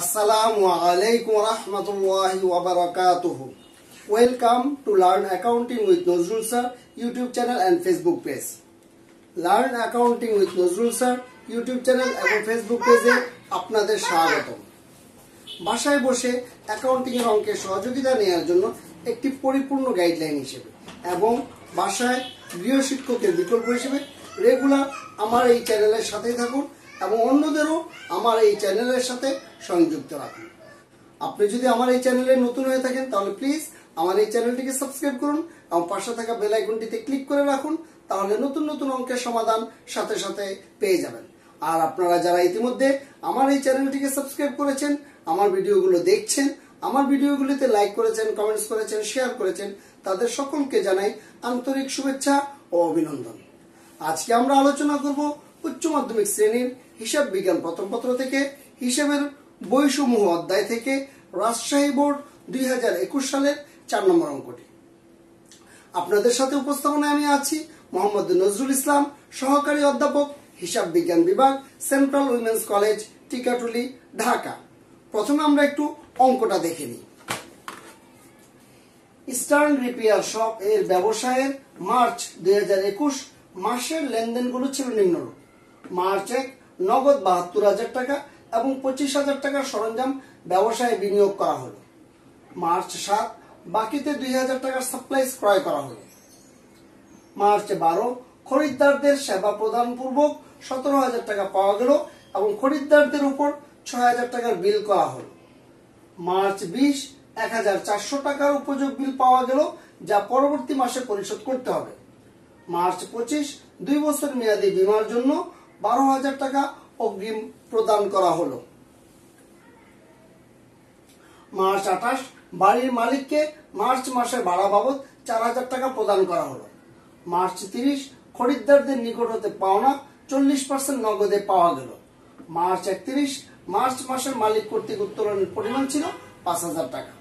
আসসালামু আলাইকুম রহমতুল্লাহি ওয়াবারাকাতুহ welcome to learn accounting with Nazrul sir YouTube channel and Facebook page learn accounting with Nazrul sir YouTube channel এবং Facebook পেজে আপনাদের স্বাগত বাসায় বসে অ্যাকাউন্টিং এর অঙ্কে সহযোগিতা নেওয়ার জন্য একটি পরিপূর্ণ গাইডলাইন হিসেবে এবং বাসায় গৃহ শিক্ষকের বিকল্প হিসেবে রেগুলার আমার এই চ্যানেলের সাথেই থাকুন। এবং অন্যদেরও আমার এই চ্যানেলের সাথে সংযুক্ত রাখুন। আপনি যদি আমার এই চ্যানেলে নতুন হয়ে থাকেন, তাহলে প্লিজ আমার এই চ্যানেলটিকে সাবস্ক্রাইব করুন এবং পাশে থাকা বেল আইকনটিতে ক্লিক করে রাখুন, তাহলে নতুন নতুন অঙ্কের সমাধান সাথে সাথে পেয়ে যাবেন। আর আপনারা যারা ইতিমধ্যে আমার এই চ্যানেলটিকে সাবস্ক্রাইব করেছেন, আমার ভিডিওগুলো দেখছেন, আমার ভিডিওগুলিতে লাইক করেছেন কমেন্টস করেছেন শেয়ার করেছেন, তাদের সকলকে জানাই আন্তরিক শুভেচ্ছা ও অভিনন্দন। আজকে আমরা আলোচনা করব উচ্চ মাধ্যমিক শ্রেণির হিসাব বিজ্ঞান প্রথম পত্র থেকে, হিসাবের বইসমূহ অধ্যায় থেকে রাজশাহী বোর্ড দুই সালের চার নম্বর অঙ্কটি। আপনাদের সাথে উপস্থাপনায় আমি আছি মোহাম্মদ নজরুল ইসলাম, সহকারী অধ্যাপক, হিসাব বিজ্ঞান বিভাগ, Central Women's College, Tikatuli, Dhaka. প্রথমে আমরা একটু অঙ্কটা দেখে নিই। ইস্টার্ন রিপেয়ার শপ এর ব্যবসায়ের মার্চ দুই হাজার একুশ মাসের লেনদেনগুলো ছিল নিম্নরূপ। মার্চ এক নগদ বাহাত্তর হাজার টাকা এবং পঁচিশ হাজার টাকার সরঞ্জাম ব্যবসায় বিনিয়োগ করা হলো। মার্চ সাত, বাকিতে দুই হাজার টাকার সাপ্লাইজ ক্রয় করা হলো। মার্চ বারো, খরিদ্দারদের সেবা প্রদান পূর্বক সতেরো হাজার টাকা পাওয়া গেল এবং খরিদ্দারদের উপর ছয় হাজার টাকার বিল করা হলো। মার্চ বিশ, এক হাজার চারশো টাকার উপযোগ বিল পাওয়া গেল, যা পরবর্তী মাসে পরিশোধ করতে হবে। মার্চ পঁচিশ, দুই বছর মেয়াদী বিমার জন্য বারো হাজার টাকা অগ্রিম প্রদান করা হলো। মার্চ আঠাশ, বাড়ির মালিককে মার্চ মাসের ভাড়া বাবদ চার হাজার টাকা প্রদান করা হলো। মার্চ তিরিশ, খরিদ্দারদের নিকট হতে পাওনা চল্লিশ পার্সেন্ট নগদে পাওয়া গেল। মার্চ একত্রিশ, মার্চ মাসের মালিক কর্তৃক উত্তোলনের পরিমাণ ছিল পাঁচ হাজার টাকা।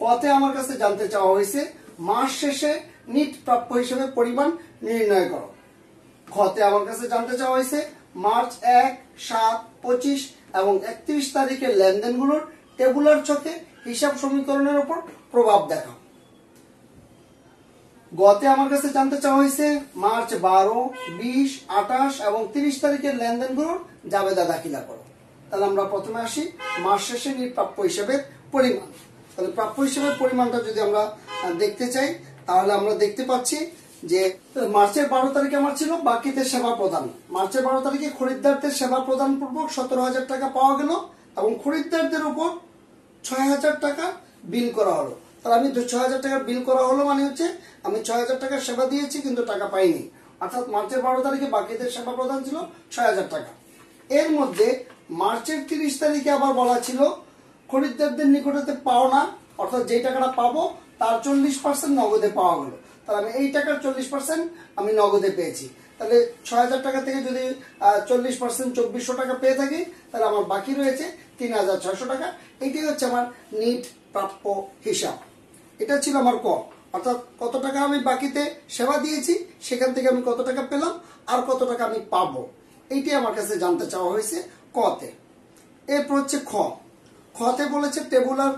কতে আমার কাছে জানতে চাওয়া হয়েছে, মাস শেষে নিট প্রাপ্য হিসেবে পরিমাণ নির্ণয় করো। খতে আমার কাছে জানতে চাওয়া হয়েছে, মার্চ এক, সাত, পঁচিশ এবং একত্রিশ তারিখের লেনদেনগুলোর টেবুলার চকে হিসাব সমীকরণের উপর প্রভাব দেখাও। গতে আমার কাছে জানতে চাওয়া হয়েছে, মার্চ বারো, বিশ, আঠাশ এবং তিরিশ তারিখের লেনদেনগুলোর জাবেদা দাখিলা করো। তাহলে আমরা প্রথমে আসি, মাস শেষে প্রাপ্য হিসেবের পরিমাণ। তাহলে প্রাপ্য হিসেবের পরিমাণটা যদি আমরা দেখতে চাই, তাহলে আমরা দেখতে পাচ্ছি যে মার্চের বারো তারিখে আমার ছিল, বাকিতে সেবা প্রদান। মার্চের বারো তারিখে খরিদ্দারদের সেবা প্রদান পূর্বক সতেরো হাজার টাকা পাওয়া গেল এবং খরিদ্দারদের উপর ছয় হাজার টাকা বিল করা হলো। তাহলে আমি ছয় হাজার টাকার বিল করা হলো মানে হচ্ছে, আমি ছয় হাজার টাকার সেবা দিয়েছি কিন্তু টাকা পাইনি। অর্থাৎ মার্চের বারো তারিখে বাকিদের সেবা প্রদান ছিল ছয় হাজার টাকা। এর মধ্যে মার্চের তিরিশ তারিখে আবার বলা ছিল, খরিদ্দারদের নিকটতে পাওনা অর্থাৎ যে টাকাটা পাবো, তার চল্লিশ পার্সেন্ট নগদে পাওয়া গেলো। তাহলে আমি এই টাকার চল্লিশ পার্সেন্ট আমি নগদে পেয়েছি। তাহলে ছয় হাজার টাকা থেকে যদি চল্লিশ পার্সেন্ট চব্বিশশো টাকা পেয়ে থাকি, তাহলে আমার বাকি রয়েছে তিন হাজার ছয়শো টাকা। এটাই হচ্ছে আমার নিট প্রাপ্য হিসাব। এটা ছিল আমার ক। অর্থাৎ কত টাকা আমি বাকিতে সেবা দিয়েছি, সেখান থেকে আমি কত টাকা পেলাম আর কত টাকা আমি পাবো। এইটাই আমার কাছে জানতে চাওয়া হয়েছে কতে। এরপর হচ্ছে খ। খতে বলেছে টেবুলার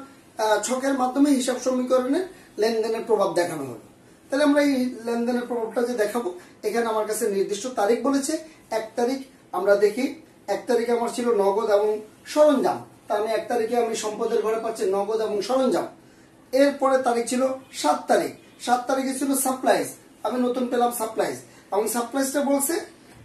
ছকের মাধ্যমে হিসাব সমীকরণের লেনদেনের প্রভাব দেখানো হলো তাহলে আমরা এই লেনদেনের প্রভাবটা যে দেখাবো, এখানে আমার কাছে নির্দিষ্ট তারিখ বলেছে, এক তারিখ আমরা দেখি, এক তারিখে আমার ছিল নগদ এবং সরঞ্জাম। তা আমি এক তারিখে আমি সম্পদের ঘরে পাচ্ছি নগদ এবং সরঞ্জাম। এরপরে তারিখ ছিল সাত তারিখ। সাত তারিখে ছিল সাপ্লাইজ আমি নতুন পেলাম সাপ্লাইজ এবং সাপ্লাইজটা বলছে,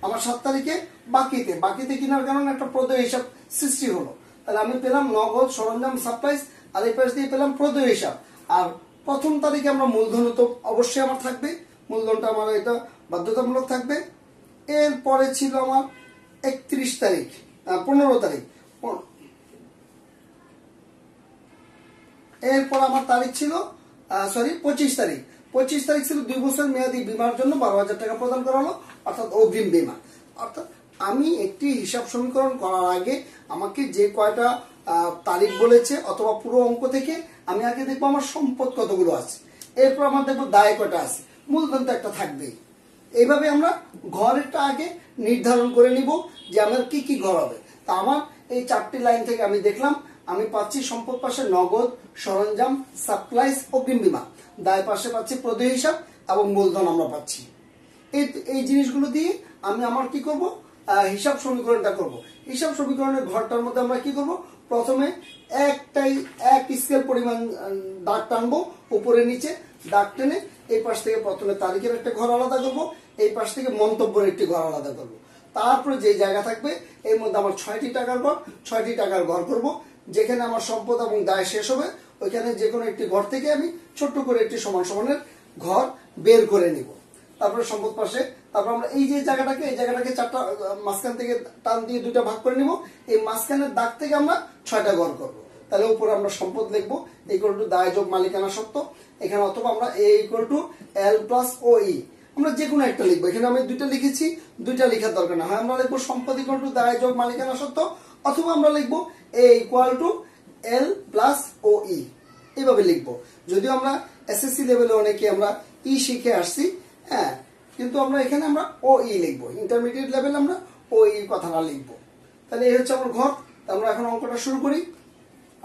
আমার সাত তারিখে বাকিতে। বাকিতে কেনার কারণে একটা প্রদয় হিসাব সৃষ্টি হলো। তাহলে আমি পেলাম নগদ, সরঞ্জাম সাপ্লাইজ আর এই পাশ দিয়ে পেলাম প্রদয় হিসাব। আর প্রথম তারিখে আমরা মূলধন তো অবশ্যই আমার থাকবে। মূলধনটা আমার এটা বাধ্যতামূলক থাকবে। এরপরে ছিল আমার একত্রিশ তারিখ পনেরো তারিখ। এরপর আমার তারিখ ছিল সরি পঁচিশ তারিখ। পঁচিশ তারিখ ছিল দুই বছর মেয়াদী বিমার জন্য বারো হাজার টাকা প্রদান করা হলো, অর্থাৎ অগ্রিম বিমা। অর্থাৎ আমি একটি হিসাব সমীকরণ করার আগে আমাকে যে কয়টা তারিখ বলেছে অথবা পুরো অঙ্ক থেকে আমি আগে দেখব আমার সম্পদ কতগুলো আছে। এরপর আমার দেখব দায় কয়টা আছে। মূলধন তো একটা থাকবেই। এইভাবে আমরা ঘরেরটা আগে নির্ধারণ করে নিব যে আমার কি কি ঘর হবে। তা আমার এই চারটি লাইন থেকে আমি দেখলাম, আমি পাচ্ছি সম্পদ পাশে নগদ, সরঞ্জাম, সাপ্লাইস, অগ্রিম বিমা। দায় পাশে পাচ্ছি প্রদেয় হিসাব এবং মূলধন আমরা পাচ্ছি। এই এই জিনিসগুলো দিয়ে আমি আমার কি করব? হিসাব সমীকরণটা করব। হিসাব সমীকরণের ঘরটার মধ্যে আমরা কি করব? প্রথমে একটাই, এক স্কেল পরিমাণ দাগ টানবো, উপরে নিচে দাগ টেনে এই পাশ থেকে প্রথমে তারিখের একটা ঘর আলাদা করব, এই পাশ থেকে মন্তব্যের একটি ঘর আলাদা করব। তারপরে যে জায়গা থাকবে, এর মধ্যে আমার ছয়টি টাকার ঘর, ছয়টি টাকার ঘর করব, যেখানে আমার সম্পদ এবং দায় শেষ হবে, ওইখানে যে কোনো একটি ঘর থেকে আমি ছোট্ট করে একটি সমান সমানের ঘর বের করে নিব। তারপরে সম্পদ পাশে। তারপর আমরা এই যে জায়গাটাকে, এই জায়গাটাকে চারটা মাঝখান থেকে টান দিয়ে দুইটা ভাগ করে নিব। এই মাঝখানের দাগ থেকে আমরা ছয়টা ঘর করব। তাহলে উপরে আমরা সম্পদ লিখব ইকুয়াল টু দায় যোগ মালিকানা সত্ত্ব এখানে অথবা আমরা A equal to L plus O E আমরা যে কোনো একটা লিখব। এখানে আমি দুইটা লিখেছি, দুইটা লেখার দরকার না। হয় আমরা লিখব সম্পদ ইকুয়াল টু দায় যোগ মালিকানা সত্ত্ব অথবা আমরা লিখব A equal to L plus O E এইভাবে লিখব। যদিও আমরা এসএসসি লেভেলে অনেকে আমরা ই শিখে আসছি হ্যাঁ কিন্তু আমরা এখানে আমরা ও ই লিখব। ইন্টারমিডিয়েট লেভেল আমরা ও ই কথাটা লিখব। তাহলে এই হচ্ছে আমার ঘর। আমরা এখন অঙ্কটা শুরু করি।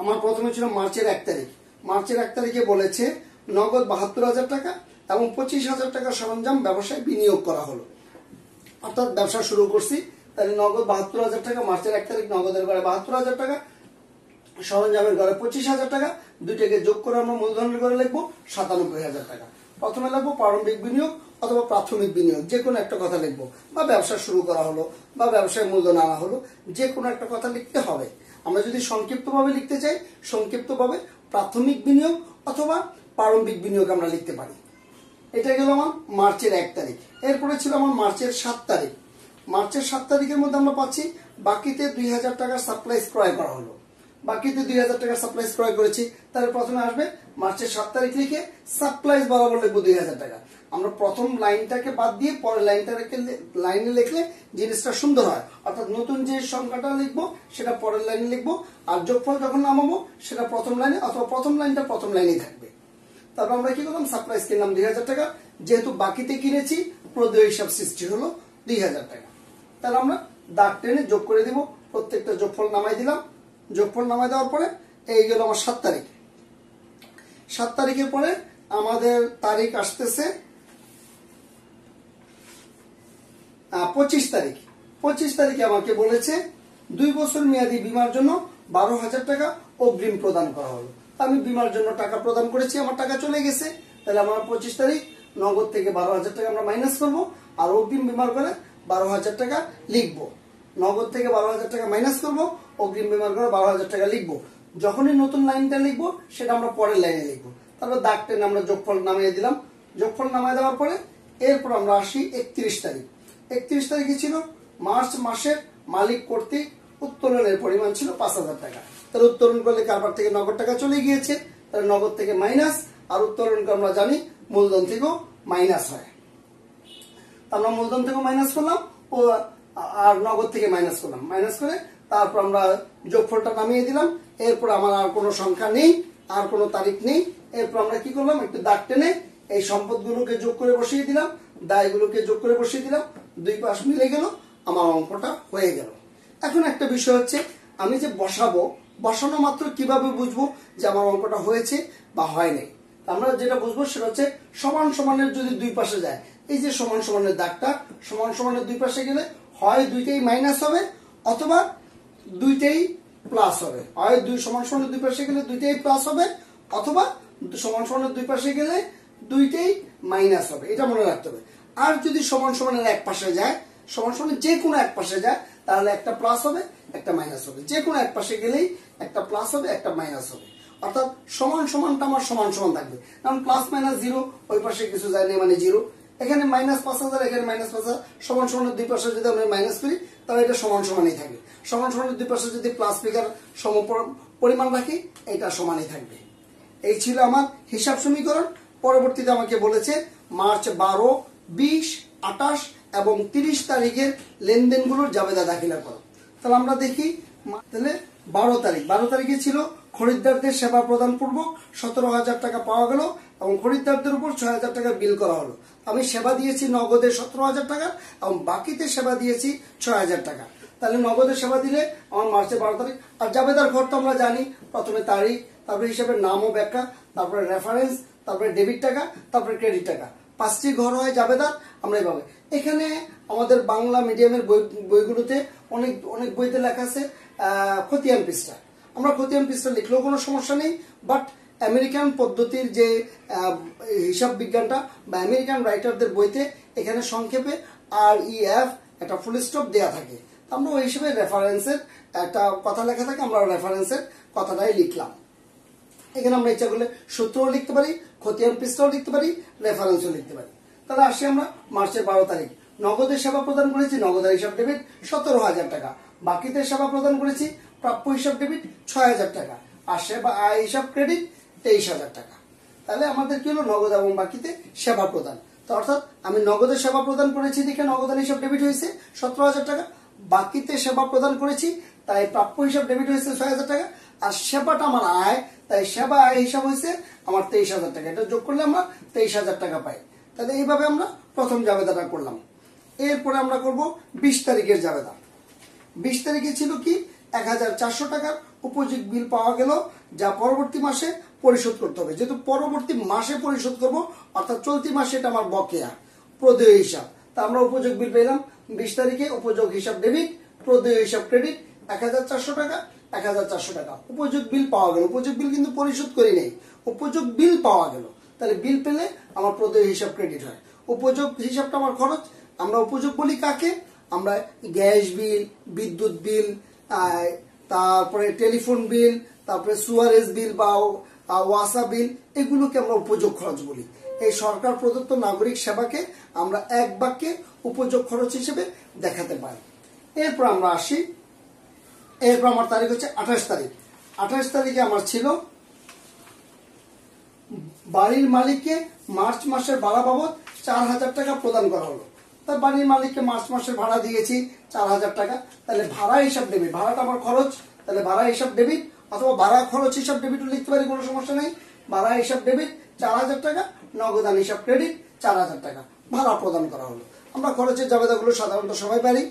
আমার প্রথমে ছিল মার্চের এক তারিখ। মার্চের এক তারিখে বলেছে, নগদ বাহাত্তর হাজার টাকা এবং পঁচিশ হাজার টাকা সরঞ্জাম ব্যবসায় বিনিয়োগ করা হলো। অর্থাৎ ব্যবসা শুরু করছি। তাহলে নগদ বাহাত্তর হাজার টাকা, মার্চের এক তারিখ নগদের ঘরে বাহাত্তর হাজার টাকা, সরঞ্জামের ঘরে পঁচিশ হাজার টাকা, দুইটাকে যোগ করে আমরা মূলধনের ঘরে লিখব সাতানব্বই হাজার টাকা। প্রথমে লিখব প্রারম্ভিক বিনিয়োগ অথবা প্রাথমিক বিনিয়োগ, যে কোনো একটা কথা লিখব। বা ব্যবসা শুরু করা হলো, বা ব্যবসায় মূলধন আনা হলো, যে কোনো একটা কথা লিখতে হবে। আমরা যদি সংক্ষিপ্তভাবে লিখতে চাই, সংক্ষিপ্তভাবে প্রাথমিক বিনিয়োগ অথবা প্রারম্ভিক বিনিয়োগ আমরা লিখতে পারি। এটা গেল আমার মার্চের এক তারিখ। এরপরে ছিল আমার মার্চের সাত তারিখ। মার্চের সাত তারিখের মধ্যে আমরা পাচ্ছি, বাকিতে দুই হাজার টাকার সাপ্লাইজ ক্রয় করা হলো। বাকিতে দুই হাজার টাকার সাপ্লাইজ ক্রয় করেছি। তাহলে প্রথমে আসবে মার্চের সাত তারিখ লিখে সাপ্লাইজ বরাবর লিখব দুই হাজার টাকা। আমরা প্রথম লাইনটাকে বাদ দিয়ে পরের লাইনটা রেখে লাইনে লিখলে জিনিসটা সুন্দর হয়। অর্থাৎ নতুন যে সংখ্যাটা লিখব, সেটা পরের লাইনে লিখব। আর যোগফল যখন নামাবো, সেটা প্রথম লাইনে অথবা প্রথম লাইনটা প্রথম লাইনেই থাকবে। তারপর আমরা কি করলাম? সাপ্লাইজ কিনলাম দুই হাজার টাকা। যেহেতু বাকিতে কিনেছি, প্রদেয় হিসাব সৃষ্টি হলো দুই হাজার টাকা। তাহলে আমরা দাগ টেনে যোগ করে দিব। প্রত্যেকটা যোগফল নামাই দিলাম। যোগফল নামাই দেওয়ার পরে, এই গেল আমার সাত তারিখ। সাত তারিখের পরে আমাদের তারিখ আসতেছে পঁচিশ তারিখ। পঁচিশ তারিখে আমাকে বলেছে, দুই বছর মেয়াদি বিমার জন্য বারো হাজার টাকা অগ্রিম প্রদান করা হলো। আমি বিমার জন্য টাকা প্রদান করেছি, আমার টাকা চলে গেছে। তাহলে আমার পঁচিশ তারিখ, নগদ থেকে বারো হাজার টাকা আমরা মাইনাস করব, আর অগ্রিম বিমার করে বারো হাজার টাকা লিখব। নগদ থেকে বারো হাজার টাকা মাইনাস করব অগ্রিম বিমার করে বারো হাজার টাকা লিখব। যখনই নতুন লাইনটা লিখব, সেটা আমরা পরের লাইনে লিখব। তারপর দাগ টেনে আমরা যোগফল নামিয়ে দিলাম। যোগফল নামিয়ে দেওয়ার পরে এরপর আমরা আসি একত্রিশ তারিখ। একত্রিশ তারিখে ছিল? মার্চ মাসের মালিক কর্তৃক উত্তোলনের পরিমাণ ছিল পাঁচ হাজার টাকা। তাহলে উত্তোলন করলে কারবার থেকে নগদ টাকা চলে গিয়েছে। তাহলে নগদ থেকে মাইনাস, আর উত্তোলনকে আমরা জানি মূলধন থেকেও মাইনাস হয়। আমরা মূলধন থেকে মাইনাস করলাম ও, আর নগদ থেকে মাইনাস করলাম। মাইনাস করে তারপর আমরা যোগফলটা নামিয়ে দিলাম। এরপর আমার আর কোনো সংখ্যা নেই, আর কোনো তারিখ নেই। এরপর আমরা কি করলাম? একটু দাগ টেনে এই সম্পদগুলোকে যোগ করে বসিয়ে দিলাম, দায়গুলোকে যোগ করে বসিয়ে দিলাম। দুই পাশ মিলে গেল, আমার অঙ্কটা হয়ে গেল। এখন একটা বিষয় হচ্ছে, আমি যে বসাবো, বসানো মাত্র কীভাবে বুঝব যে আমার অঙ্কটা হয়েছে বা হয় নাই? আমরা যেটা বুঝব সেটা হচ্ছে, সমান সমানের যদি দুই পাশে যায়, এই যে সমান সমানের দাগটা, সমান সমানের দুই পাশে গেলে হয় দুইটাই মাইনাস হবে, অথবা দুইটাই প্লাস হবে। হয় দুই সমান সমানের দুই পাশে গেলে দুইটাই প্লাস হবে, অথবা সমান সমানের দুই পাশে গেলে দুইটাই মাইনাস হবে। এটা মনে রাখতে হবে। আর যদি সমান সমানের এক পাশে যায়, সমান সমানের যে কোনো এক পাশে যায়, তাহলে একটা প্লাস হবে, একটা মাইনাস হবে। যে কোনো এক পাশে গেলেই একটা প্লাস হবে, একটা মাইনাস হবে। অর্থাৎ সমান সমানটা আমার সমান সমান থাকবে। কারণ প্লাস মাইনাস জিরো ওই পাশে কিছু যায় না মানে জিরো এখানে মাইনাস পাঁচ হাজার, এখানে মাইনাস পাঁচ হাজার। সমান সমানের দুই পাশে যদি আমরা মাইনাস করি, তাহলে এটা সমান সমানই থাকবে। সমান সমানের দুই পাশে যদি প্লাস ফিগার সম পরিমাণ রাখি, এটা সমানই থাকবে। এই ছিল আমার হিসাব সমীকরণ। পরবর্তীতে আমাকে বলেছে মার্চ বারো, বিশ, আঠাশ এবং তিরিশ তারিখের লেনদেনগুলোর জাবেদা দাখিলা করো। তাহলে আমরা দেখি তাহলে বারো তারিখ। বারো তারিখে ছিল খরিদ্দারদের সেবা প্রদান পূর্বক সতেরো হাজার টাকা পাওয়া গেল। এবং খরিদ্দারদের উপর ছয় হাজার টাকা বিল করা হলো। আমি সেবা দিয়েছি নগদে সতেরো হাজার টাকা এবং বাকিতে সেবা দিয়েছি ছয় হাজার টাকা। তাহলে নগদের সেবা দিলে আমার মার্চের বারো তারিখ। আর জাবেদার ঘর তো আমরা জানি, প্রথমে তারিখ, তারপরে হিসাবে নাম ও ব্যাখ্যা, তারপরে রেফারেন্স তারপরে ডেবিট টাকা, তারপরে ক্রেডিট টাকা। পাঁচটি ঘর হয় জাবেদার আমরা এইভাবে এখানে আমাদের বাংলা মিডিয়ামের বই, বইগুলোতে অনেক অনেক বইতে লেখা আছে খতিয়ান পৃষ্ঠা। আমরা খতিয়ান পৃষ্ঠা লিখলেও কোনো সমস্যা নেই বাট আমেরিকান পদ্ধতির যে হিসাব বিজ্ঞানটা বা আমেরিকান রাইটারদের বইতে এখানে সংক্ষেপে আর ই এফ একটা ফুল স্টপ দেওয়া থাকে। আমরা ওই হিসেবে রেফারেন্সের একটা কথা লেখা থাকে, আমরা রেফারেন্সের কথাটাই লিখলাম। এখানে আমরা ইচ্ছা করলে সূত্রও লিখতে পারি, খতিয়ান পৃষ্ঠাও লিখতে পারি রেফারেন্সও লিখতে পারি। তাহলে আসি আমরা মার্চের বারো তারিখ। নগদের সেবা প্রদান করেছি, নগদের হিসাব ডেবিট সতেরো হাজার টাকা। বাকিদের সেবা প্রদান করেছি, প্রাপ্য হিসাব ডেবিট ছয় হাজার টাকা। আর সেবা আয় হিসাব ক্রেডিট তেইশ হাজার টাকা। তাহলে আমাদের কি হলো? নগদ এবং বাকিতে সেবা প্রদান। তো অর্থাৎ আমি নগদের সেবা প্রদান করেছি দেখে নগদের হিসাব ডেবিট হয়েছে সতেরো হাজার টাকা। বাকিতে সেবা প্রদান করেছি, তাই প্রাপ্য হিসাব ডেবিট হয়েছে ছয় হাজার টাকা। আর সেবাটা আমার আয়, তাই সেবা আয় হিসাব হয়েছে আমার তেইশ হাজার টাকা। এটা যোগ করলে আমরা তেইশ হাজার টাকা পাই। তাহলে এইভাবে আমরা প্রথম জাবেদাটা করলাম। এরপরে আমরা করব বিশ তারিখের জাবেদা। বিশ তারিখে ছিল কি? এক হাজার চারশো টাকার উপযোগ বিল পাওয়া গেল, যা পরবর্তী মাসে পরিশোধ করতে হবে। যেহেতু পরবর্তী মাসে পরিশোধ করব, অর্থাৎ চলতি মাসে এটা আমার বকেয়া, প্রদেয় হিসাব। তা আমরা উপযোগ বিল পেলাম, বিশ তারিখে উপযোগ হিসাব ডেবিট, প্রদেয় হিসাব ক্রেডিট, এক হাজার চারশো টাকা, এক হাজার চারশো টাকা। উপযোগ বিল পাওয়া গেল। উপযোগ বিল কিন্তু পরিশোধ করি নেই। উপযোগ বিল পাওয়া গেল। তাহলে বিল পেলে আমার প্রদেয় হিসাব ক্রেডিট হয়। উপযোগ হিসাবটা আমার খরচ। আমরা উপযোগ বলি কাকে? আমরা গ্যাস বিল, বিদ্যুৎ বিল তারপরে টেলিফোন বিল, তারপরে সুয়ারেজ বিল বা ওয়াসা বিল, এগুলোকে আমরা উপযোগ খরচ বলি। এই সরকার প্রদত্ত নাগরিক সেবাকে আমরা এক বাক্যে উপযোগ খরচ হিসেবে দেখাতে পারি। এরপর আমরা আসি। এরপর আমার তারিখ হচ্ছে আঠাশ তারিখ। আঠাশ তারিখে আমার ছিল বাড়ির মালিককে মার্চ মাসের ভাড়া বাবদ চার হাজার টাকা প্রদান করা হলো। তার বাড়ির মালিককে মার্চ মাসের ভাড়া দিয়েছি চার হাজার টাকা। তাহলে ভাড়া হিসাব ডেবিট ভাড়াটা আমার খরচ। তাহলে ভাড়া হিসাব ডেবিট অথবা ভাড়া খরচ হিসাব ডেবিটও লিখতে পারি, কোনো সমস্যা নেই। ভাড়া হিসাব ডেবিট চার হাজার টাকা, নগদান হিসাব ক্রেডিট চার হাজার টাকা। ভাড়া প্রদান করা হলো। আমরা খরচের জাবেদাগুলো সাধারণত সবাই পারি।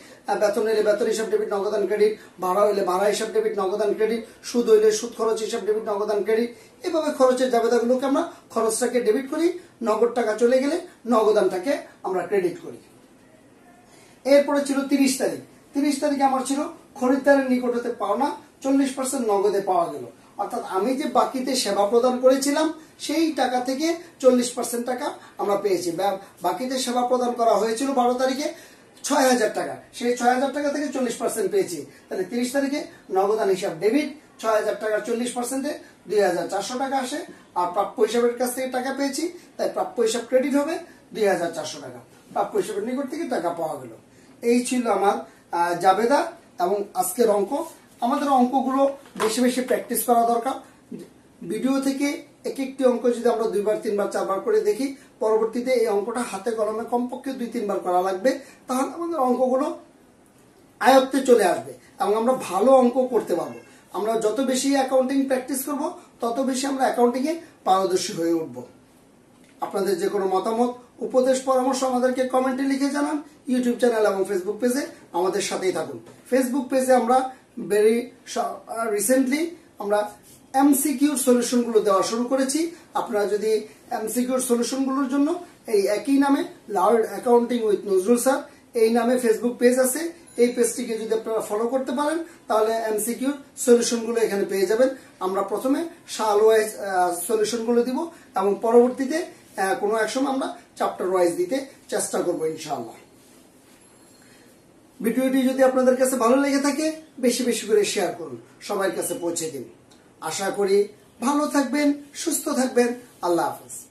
বেতন এলে বেতন হিসাব ডেবিট নগদান ক্রেডিট ভাড়া হইলে ভাড়া হিসাব ডেবিট নগদান ক্রেডিট সুদ হইলে সুদ খরচ হিসাব ডেবিট নগদান ক্রেডিট এভাবে খরচের জাবেদাগুলোকে আমরা খরচটাকে ডেবিট করি। নগদ টাকা চলে গেলে নগদানটাকে আমরা ক্রেডিট করি। এরপরে ছিল তিরিশ তারিখ। তিরিশ তারিখে আমার ছিল খরিদ্দারের নিকট হতে পাওনা। চল্লিশ পার্সেন্ট নগদে পাওয়া গেল। অর্থাৎ আমি যে বাকিতে সেবা প্রদান করেছিলাম, সেই টাকা থেকে চল্লিশ পার্সেন্ট টাকা আমরা পেয়েছি। বাকিতে সেবা প্রদান করা হয়েছিল বারো তারিখে ছয় হাজার টাকা। সেই ছয় হাজার টাকা থেকে চল্লিশ পার্সেন্ট পেয়েছি। তাহলে তিরিশ তারিখে নগদান হিসাব ডেবিট ছয় হাজার টাকা চল্লিশ পার্সেন্টে দুই হাজার চারশো টাকা আসে। আর প্রাপ্য হিসাবের কাছ থেকে টাকা পেয়েছি, তাই প্রাপ্য হিসাব ক্রেডিট হবে দুই হাজার চারশো টাকা। প্রাপ্য হিসাবের নিকট থেকে টাকা পাওয়া গেল। এই ছিল আমার জাবেদা এবং আজকের অঙ্ক। আমাদের অঙ্কগুলো বেশি বেশি প্র্যাকটিস করা দরকার। ভিডিও থেকে এক একটি অঙ্ক যদি আমরা দুইবার, তিনবার, চারবার করে দেখি, পরবর্তীতে এই অঙ্কটা হাতে কলমে কমপক্ষে দুই, তিনবার করা লাগবে, তাহলে আমাদের অঙ্কগুলো আয়ত্তে চলে আসবে এবং আমরা ভালো অঙ্ক করতে পারব। আমরা যত বেশি অ্যাকাউন্টিং প্র্যাকটিস করব, তত বেশি আমরা অ্যাকাউন্টিং এ পারদর্শী হয়ে উঠব। আপনাদের যে কোনো মতামত, উপদেশ, পরামর্শ আমাদেরকে কমেন্টে লিখে জানান ইউটিউব চ্যানেল এবং ফেসবুক পেজে আমাদের সাথেই থাকুন। ফেসবুক পেজে আমরা ভেরি রিসেন্টলি আমরা এমসিকিউর সলিউশনগুলো দেওয়া শুরু করেছি। আপনারা যদি এমসিকিউর সলিউশনগুলোর জন্য এই একই নামে learn accounting with Nazrul sir এই নামে ফেসবুক পেজ আছে, এই পেজটিকে যদি আপনারা ফলো করতে পারেন, তাহলে এমসিকিউর সলিউশনগুলো এখানে পেয়ে যাবেন। আমরা প্রথমে সাল ওয়াইজ সলিউশনগুলো দিব এবং পরবর্তীতে কোনো এক সময় আমরা চ্যাপ্টার ওয়াইজ দিতে চেষ্টা করব ইনশাআল্লাহ। ভিডিওটি যদি আপনাদের কাছে ভালো লেগে থাকে, বেশি বেশি করে শেয়ার করুন। সবার কাছে পৌঁছে দিন। আশা করি ভালো থাকবেন, সুস্থ থাকবেন। আল্লাহ হাফেজ।